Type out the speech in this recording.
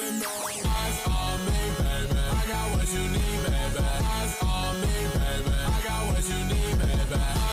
and out.